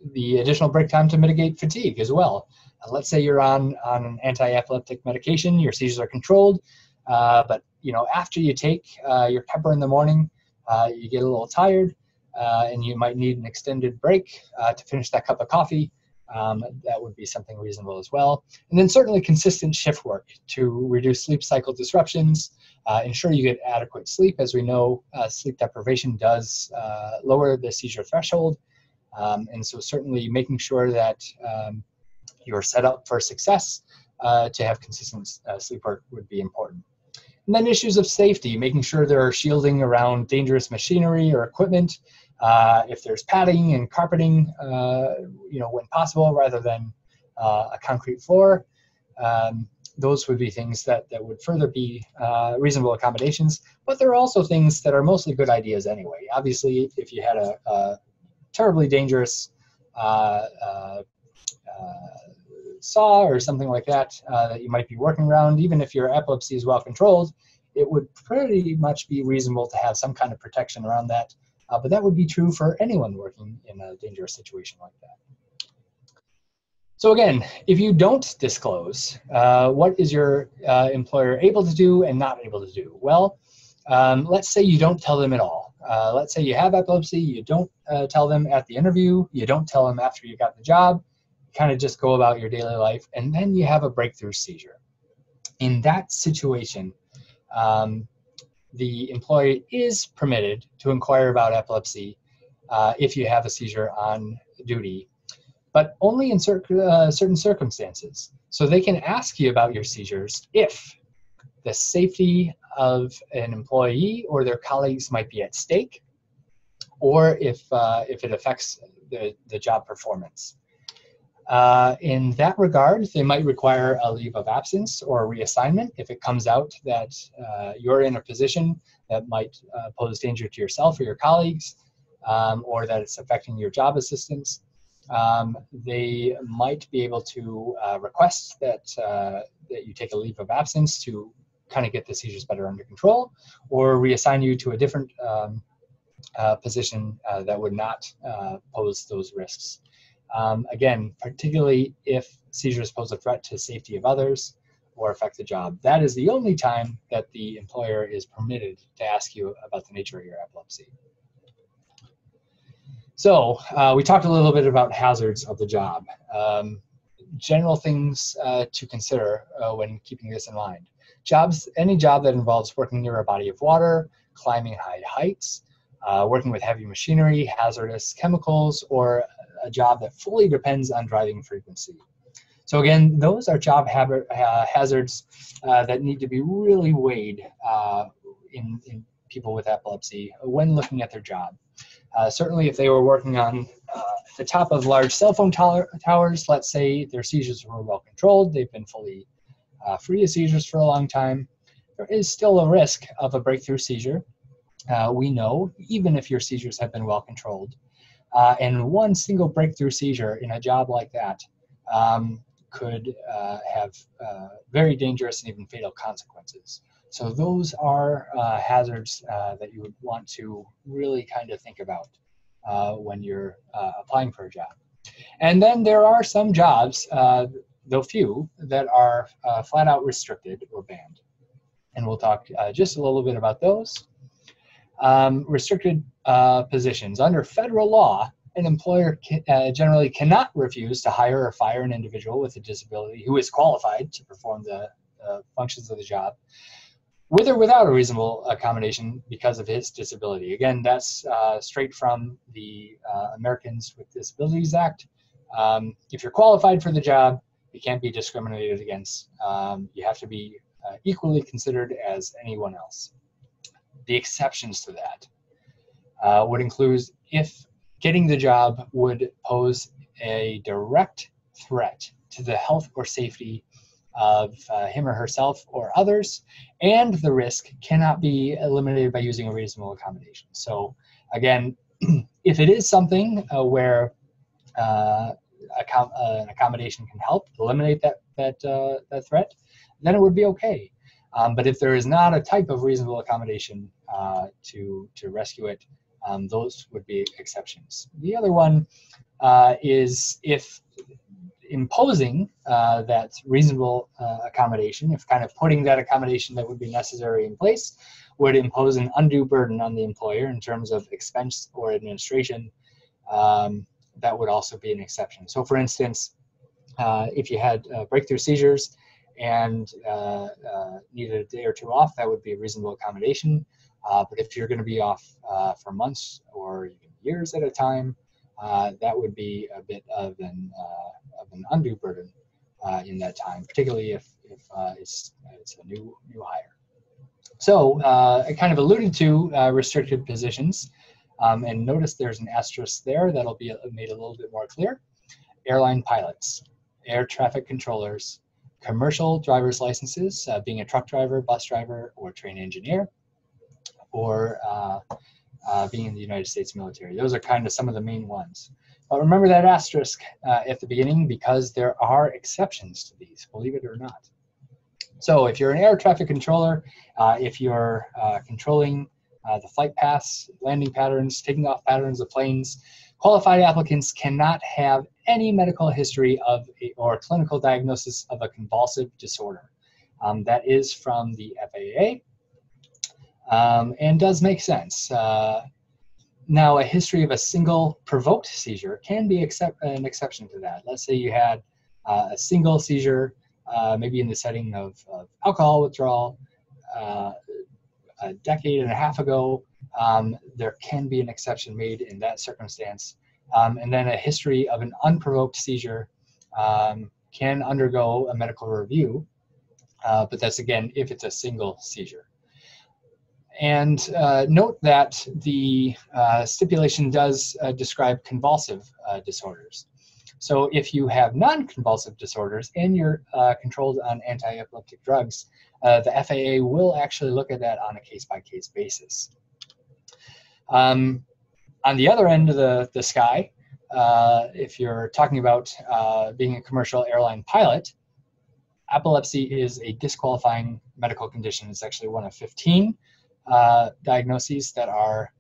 Uh, the additional break time to mitigate fatigue as well. let's say you're on, on an anti-epileptic medication, your seizures are controlled, but you know after you take your Keppra in the morning, you get a little tired, and you might need an extended break to finish that cup of coffee. um, that would be something reasonable as well. And then certainly consistent shift work to reduce sleep cycle disruptions, uh, ensure you get adequate sleep. As we know, uh, sleep deprivation does uh, lower the seizure threshold. Um, and so certainly making sure that um, you're set up for success uh, to have consistent uh, sleep work would be important. And then issues of safety, making sure there are shielding around dangerous machinery or equipment, uh, if there's padding and carpeting, uh, you know, when possible, rather than uh, a concrete floor, um, those would be things that, that would further be uh, reasonable accommodations. But there are also things that are mostly good ideas anyway. Obviously, if you had a, a terribly dangerous uh, uh, saw or something like that that you might be working around, even if your epilepsy is well controlled, it would pretty much be reasonable to have some kind of protection around that uh, but that would be true for anyone working in a dangerous situation like that. So again, if you don't disclose, uh, what is your uh, employer able to do and not able to do? Well, um, let's say you don't tell them at all. Uh, let's say you have epilepsy, you don't uh, tell them at the interview, you don't tell them after you got the job, you kind of just go about your daily life, and then you have a breakthrough seizure. In that situation, um, the employee is permitted to inquire about epilepsy uh, if you have a seizure on duty, but only in cer- uh, certain circumstances. So they can ask you about your seizures if the safety of an employee or their colleagues might be at stake, or if, uh, if it affects the, the job performance. Uh, in that regard, they might require a leave of absence or a reassignment if it comes out that uh, you're in a position that might uh, pose danger to yourself or your colleagues, um, or that it's affecting your job assistance. Um, they might be able to uh, request that, uh, that you take a leave of absence to kind of get the seizures better under control, or reassign you to a different um, uh, position that would not pose those risks. Um, again, particularly if seizures pose a threat to safety of others or affect the job. That is the only time that the employer is permitted to ask you about the nature of your epilepsy. So uh, we talked a little bit about hazards of the job. Um, general things uh, to consider uh, when keeping this in mind. Jobs, any job that involves working near a body of water, climbing high heights, uh, working with heavy machinery, hazardous chemicals, or a job that fully depends on driving frequency. So again, those are job uh, hazards uh, that need to be really weighed uh, in, in, people with epilepsy when looking at their job. Uh, certainly if they were working on uh, the top of large cell phone tower, towers, let's say their seizures were well controlled, they've been fully uh, free of seizures for a long time, there is still a risk of a breakthrough seizure. we know, even if your seizures have been well controlled, uh, and one single breakthrough seizure in a job like that um, could uh, have uh, very dangerous and even fatal consequences. So those are uh, hazards uh, that you would want to really kind of think about uh, when you're applying for a job. And then there are some jobs, though few, that are flat out restricted or banned. And we'll talk just a little bit about those. Um, restricted uh, positions. Under federal law, an employer can, uh, generally cannot refuse to hire or fire an individual with a disability who is qualified to perform the uh, functions of the job with or without a reasonable accommodation because of his disability. Again, that's uh, straight from the uh, Americans with Disabilities Act. Um, if you're qualified for the job, you can't be discriminated against. Um, you have to be uh, equally considered as anyone else. The exceptions to that uh, would include if getting the job would pose a direct threat to the health or safety of uh, him or herself or others, and the risk cannot be eliminated by using a reasonable accommodation. So, again, if it is something uh, where accom- uh, an accommodation can help eliminate that that uh, that threat, then it would be okay. Um, but if there is not a type of reasonable accommodation uh, to to rescue it, um, those would be exceptions. The other one uh, is if imposing uh, that reasonable uh, accommodation, if kind of putting that accommodation that would be necessary in place, would impose an undue burden on the employer in terms of expense or administration, um, that would also be an exception. So, for instance, uh, if you had uh, breakthrough seizures and uh, uh, needed a day or two off, that would be a reasonable accommodation. Uh, but if you're going to be off for months or even years at a time, that would be a bit of an, of an undue burden in that time, particularly if, if it's, it's a new, new hire. So I kind of alluded to restricted positions. Um, and notice there's an asterisk there that'll be made a little bit more clear. Airline pilots, air traffic controllers, commercial driver's licenses, uh, being a truck driver, bus driver, or train engineer, or uh, uh, being in the United States military. Those are kind of some of the main ones. But remember that asterisk uh, at the beginning because there are exceptions to these, believe it or not. So if you're an air traffic controller, uh, if you're uh, controlling uh, the flight paths, landing patterns, taking off patterns of planes. Qualified applicants cannot have any medical history of a, or clinical diagnosis of a convulsive disorder. Um, that is from the FAA um, and does make sense. Uh, now, a history of a single provoked seizure can be accept, an exception to that. Let's say you had uh, a single seizure, uh, maybe in the setting of, of alcohol withdrawal, uh, a decade and a half ago, um, there can be an exception made in that circumstance. Um, and then a history of an unprovoked seizure um, can undergo a medical review, uh, but that's again if it's a single seizure. And uh, note that the uh, stipulation does uh, describe convulsive uh, disorders. So if you have non-convulsive disorders and you're uh, controlled on anti-epileptic drugs, uh, the FAA will actually look at that on a case-by-case basis. Um, on the other end of the, the sky, uh, if you're talking about uh, being a commercial airline pilot, epilepsy is a disqualifying medical condition. It's actually one of 15 uh, diagnoses that are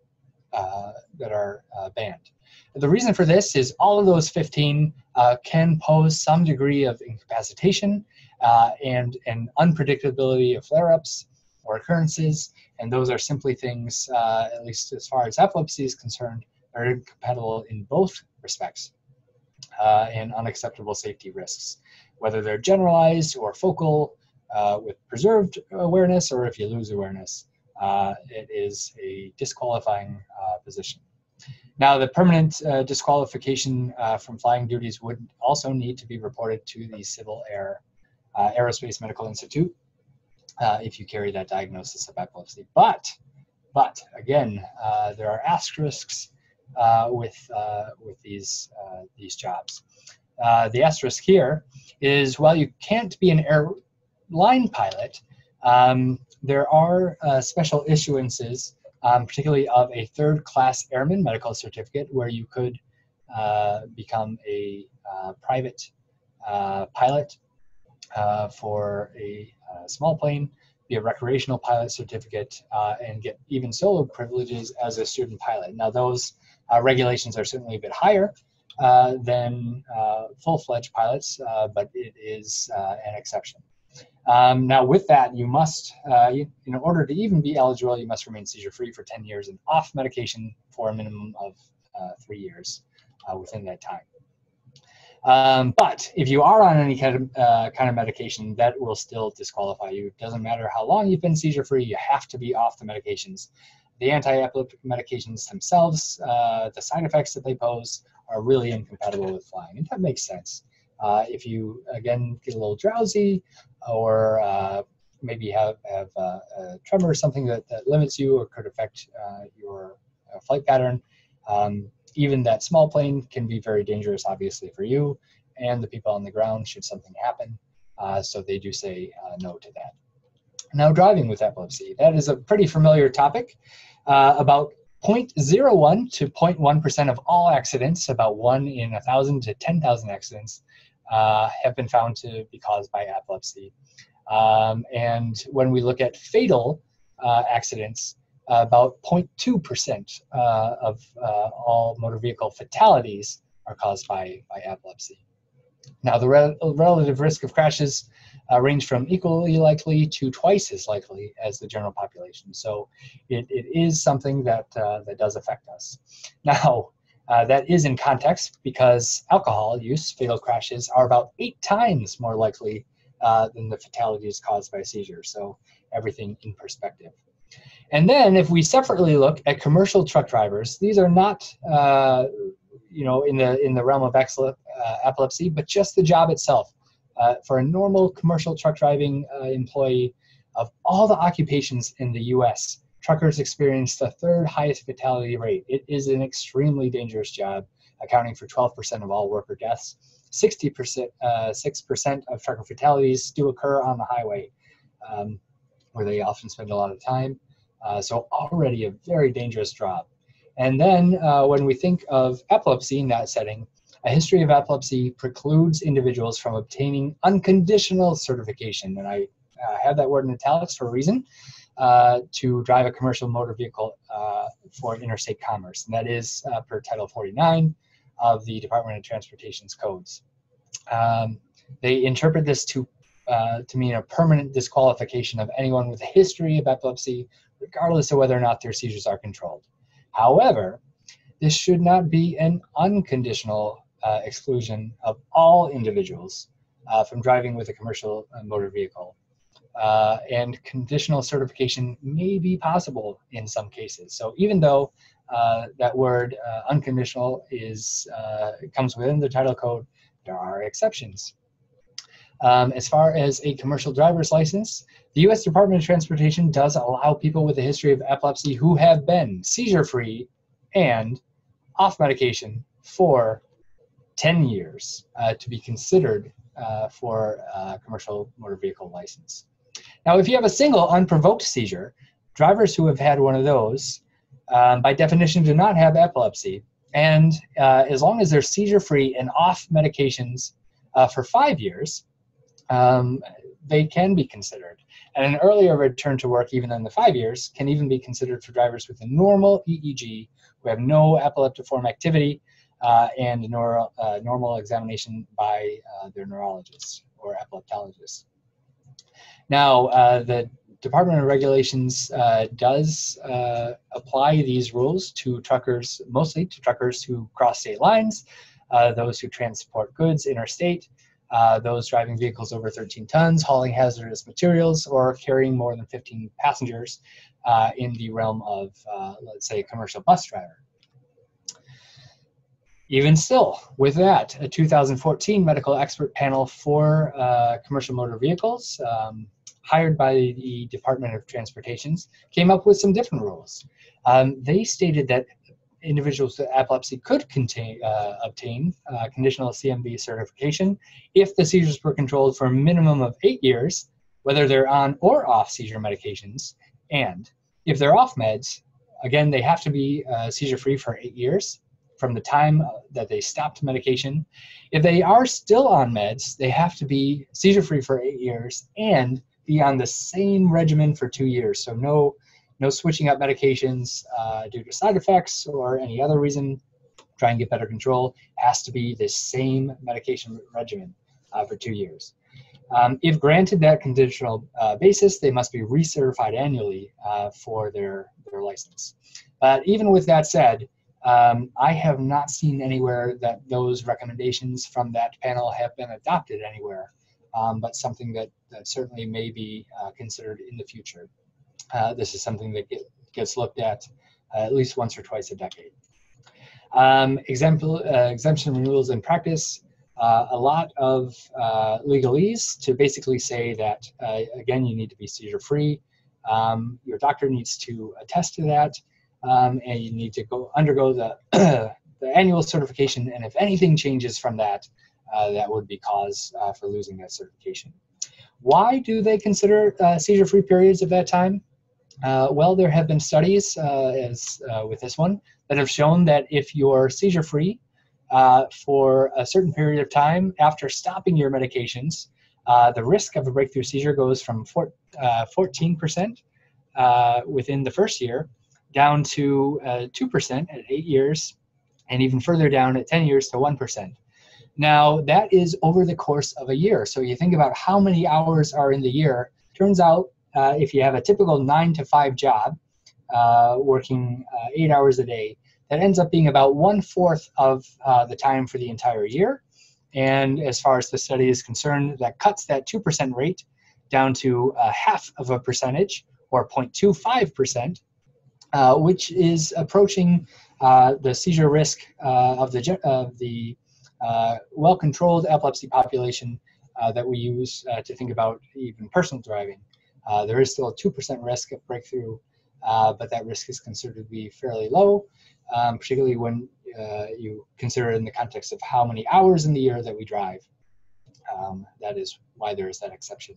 uh, that are uh, banned. The reason for this is all of those 15 uh, can pose some degree of incapacitation uh, and an unpredictability of flare-ups or occurrences, and those are simply things, uh, at least as far as epilepsy is concerned, are incompatible in both respects uh, and unacceptable safety risks, whether they're generalized or focal uh, with preserved awareness or if you lose awareness. Uh, it is a disqualifying uh, position. Now, the permanent uh, disqualification uh, from flying duties would also need to be reported to the Civil Air uh, Aerospace Medical Institute uh, if you carry that diagnosis of epilepsy. But, but again, uh, there are asterisks uh, with with these these jobs. the asterisk here is while you can't be an airline pilot, um, there are special issuances um, particularly of a third class airman medical certificate where you could uh, become a uh, private uh, pilot uh, for a uh, small plane, be a recreational pilot certificate, uh, and get even solo privileges as a student pilot. Now, those regulations are certainly a bit higher than full fledged pilots, but it is an exception. Um, now, with that, you must, uh, in order to even be eligible, you must remain seizure free for 10 years and off medication for a minimum of uh, three years uh, within that time. Um, but if you are on any kind of, uh, kind of medication, that will still disqualify you. It doesn't matter how long you've been seizure free, you have to be off the medications. The anti epileptic medications themselves, uh, the side effects that they pose, are really incompatible with flying. And that makes sense. Uh, if you, again, get a little drowsy or uh, maybe have, have uh, a tremor or something that, that limits you or could affect uh, your flight pattern, um, even that small plane can be very dangerous, obviously, for you and the people on the ground should something happen. Uh, so they do say no to that. Now, driving with epilepsy. That is a pretty familiar topic. about 0.01 to 0.1% of all accidents, about 1 in 1,000 to 10,000 accidents, uh, have been found to be caused by epilepsy. Um, and when we look at fatal uh, accidents, uh, about 0.2% uh, of uh, all motor vehicle fatalities are caused by, by epilepsy. Now, the re relative risk of crashes uh, range from equally likely to twice as likely as the general population. So it, it is something that, that does affect us. Now, Uh, that is in context because alcohol use, fatal crashes, are about eight times more likely uh, than the fatalities caused by seizure. So everything in perspective. And then if we separately look at commercial truck drivers, these are not, uh, you know, in the in the realm of uh, epilepsy, but just the job itself. Uh, for a normal commercial truck driving uh, employee, of all the occupations in the U.S., truckers experience the third highest fatality rate. It is an extremely dangerous job, accounting for 12% of all worker deaths. 60%, uh, 6% of trucker fatalities do occur on the highway, um, where they often spend a lot of time. Uh, so already a very dangerous job. And then uh, when we think of epilepsy in that setting, a history of epilepsy precludes individuals from obtaining unconditional certification. And I uh, have that word in italics for a reason. Uh, to drive a commercial motor vehicle uh, for interstate commerce, and that is uh, per Title 49 of the Department of Transportation's codes. Um, they interpret this to uh, to mean a permanent disqualification of anyone with a history of epilepsy, regardless of whether or not their seizures are controlled. However, this should not be an unconditional uh, exclusion of all individuals uh, from driving with a commercial motor vehicle uh, and conditional certification may be possible in some cases. So even though uh, that word uh, unconditional is uh, comes within the title code, there are exceptions. Um, as far as a commercial driver's license, the U.S. Department of Transportation does allow people with a history of epilepsy who have been seizure-free and off medication for 10 years uh, to be considered uh, for a commercial motor vehicle license. Now, if you have a single unprovoked seizure, drivers who have had one of those, um, by definition, do not have epilepsy. And uh, as long as they're seizure free and off medications uh, for five years, um, they can be considered. And an earlier return to work, even in the five years, can even be considered for drivers with a normal EEG who have no epileptiform activity uh, and neuro, uh, normal examination by uh, their neurologist or epileptologist. Now, uh, the Department of Regulations uh, does uh, apply these rules to truckers, mostly to truckers who cross state lines, those who transport goods interstate, uh, those driving vehicles over 13 tons, hauling hazardous materials, or carrying more than 15 passengers uh, in the realm of, let's say, a commercial bus driver. Even still, with that, a 2014 medical expert panel for commercial motor vehicles um, hired by the Department of Transportations, came up with some different rules. Um, they stated that individuals with epilepsy could contain, uh, obtain uh, conditional CMV certification if the seizures were controlled for a minimum of eight years, whether they're on or off seizure medications, and if they're off meds, again, they have to be uh, seizure free for eight years from the time that they stopped medication. If they are still on meds, they have to be seizure free for eight years and be on the same regimen for two years. So no, no switching up medications uh, due to side effects or any other reason. Try and get better control. Has to be the same medication regimen uh, for two years. Um, if granted that conditional uh, basis, they must be recertified annually uh, for their, their license. But even with that said, um, I have not seen anywhere that those recommendations from that panel have been adopted anywhere um, but something that, that certainly may be uh, considered in the future. Uh, this is something that get, gets looked at uh, at least once or twice a decade. Um, example, uh, exemption rules in practice, uh, a lot of legalese to basically say that, again, you need to be seizure free. Um, your doctor needs to attest to that, um, and you need to go undergo the, the annual certification. And if anything changes from that, that would be cause for losing that certification. Why do they consider uh, seizure-free periods of that time? Well, there have been studies, as with this one, that have shown that if you're seizure-free uh, for a certain period of time after stopping your medications, uh, the risk of a breakthrough seizure goes from four, uh, 14% within the first year down to 2% at eight years, and even further down at 10 years to 1%. Now, that is over the course of a year. So you think about how many hours are in the year. Turns out, uh, if you have a typical nine to five job, uh, working uh, eight hours a day, that ends up being about one fourth of uh, the time for the entire year. And as far as the study is concerned, that cuts that 2% rate down to half of a percentage or 0.25%, uh, which is approaching the seizure risk of the, of the uh, well-controlled epilepsy population uh, that we use uh, to think about even personal driving. There is still a 2% risk of breakthrough, but that risk is considered to be fairly low, um, particularly when you consider it in the context of how many hours in the year that we drive. Um, that is why there is that exception.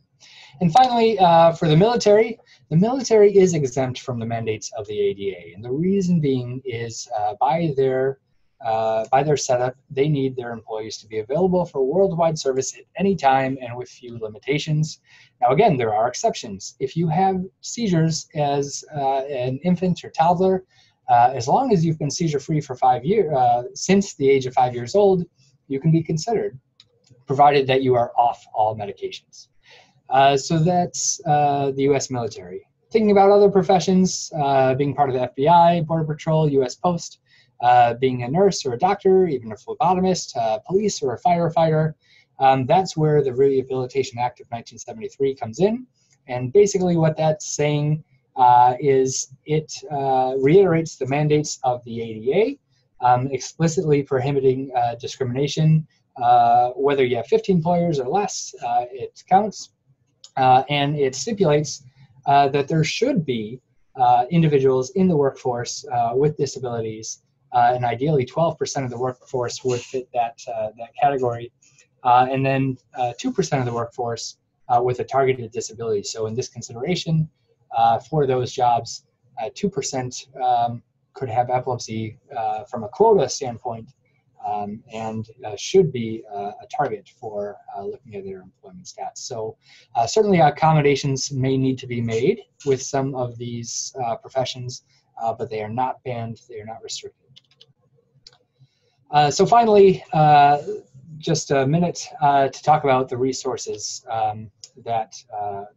And finally, uh, for the military, the military is exempt from the mandates of the ADA. And the reason being is uh, by their uh, by their setup, they need their employees to be available for worldwide service at any time and with few limitations. Now, again, there are exceptions. If you have seizures as uh, an infant or toddler, uh, as long as you've been seizure free for five years, uh, since the age of five years old, you can be considered provided that you are off all medications. Uh, so that's uh, the US military. Thinking about other professions, being part of the FBI, Border Patrol, US Post, uh, being a nurse or a doctor, even a phlebotomist, uh, police, or a firefighter, um, that's where the Rehabilitation Act of 1973 comes in. And basically, what that's saying uh, is it reiterates the mandates of the ADA, um, explicitly prohibiting discrimination uh, whether you have 15 employers or less, uh, it counts. Uh, and it stipulates uh, that there should be uh, individuals in the workforce with disabilities, and ideally 12% of the workforce would fit that, that category. and then 2% of the workforce with a targeted disability. So in this consideration, for those jobs, 2% um, could have epilepsy from a quota standpoint, um, and uh, should be uh, a target for uh, looking at their employment stats. So uh, certainly accommodations may need to be made with some of these uh, professions, uh, but they are not banned, they are not restricted. So finally, just a minute to talk about the resources um, that,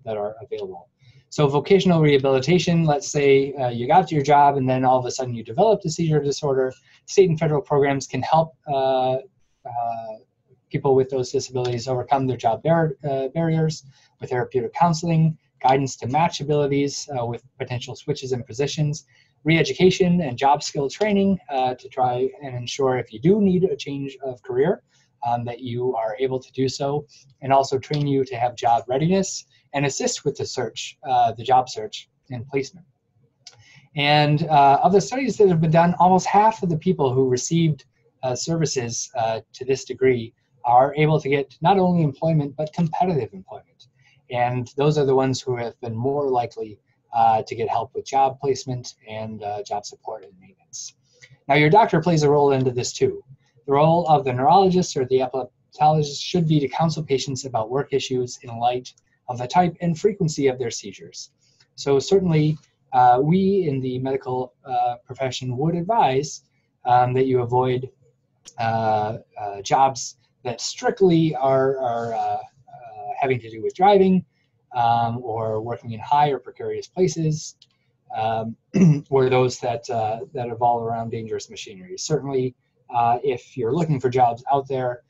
that are available. So vocational rehabilitation, let's say uh, you got to your job and then all of a sudden you developed a seizure disorder, state and federal programs can help uh, uh, people with those disabilities overcome their job bar uh, barriers with therapeutic counseling, guidance to match abilities uh, with potential switches in positions, re-education and job skill training uh, to try and ensure if you do need a change of career, um, that you are able to do so, and also train you to have job readiness and assist with the search, uh, the job search and placement. And uh, of the studies that have been done, almost half of the people who received uh, services uh, to this degree are able to get not only employment, but competitive employment. And those are the ones who have been more likely uh, to get help with job placement and uh, job support and maintenance. Now, your doctor plays a role into this too. The role of the neurologist or the epileptologist should be to counsel patients about work issues in light of the type and frequency of their seizures. So certainly, uh, we in the medical uh, profession would advise um, that you avoid uh, jobs that strictly are, are having to do with driving um, or working in high or precarious places, um, or those that, that evolve around dangerous machinery. Certainly, if you're looking for jobs out there,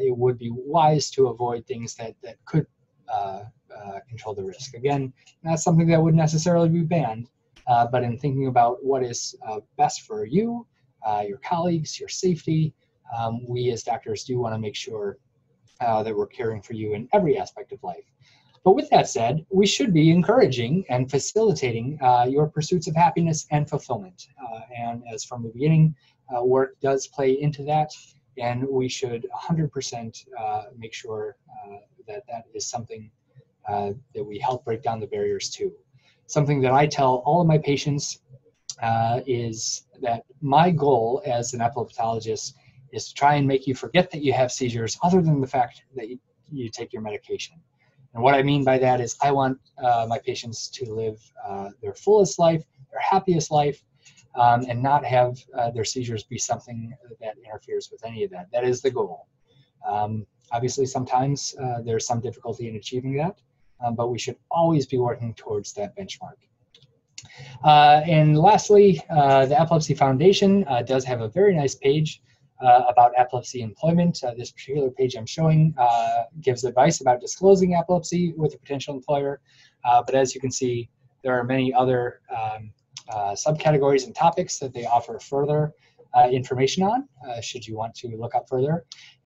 it would be wise to avoid things that, that could uh, uh, control the risk. Again, not something that would necessarily be banned, uh, but in thinking about what is best for you, your colleagues, your safety, um, we as doctors do want to make sure that we're caring for you in every aspect of life. But with that said, we should be encouraging and facilitating uh, your pursuits of happiness and fulfillment. Uh, and as from the beginning, uh, work does play into that, and we should 100% make sure that that is something uh, that we help break down the barriers to. Something that I tell all of my patients uh, is that my goal as an epileptologist is to try and make you forget that you have seizures other than the fact that you, you take your medication. And what I mean by that is I want uh, my patients to live uh, their fullest life, their happiest life, um, and not have uh, their seizures be something that interferes with any of that. That is the goal. Um, Obviously, sometimes uh, there's some difficulty in achieving that, um, but we should always be working towards that benchmark. Uh, and lastly, uh, the Epilepsy Foundation does have a very nice page about epilepsy employment. Uh, this particular page I'm showing uh, gives advice about disclosing epilepsy with a potential employer. but as you can see, there are many other um, subcategories and topics that they offer further information on, should you want to look up further.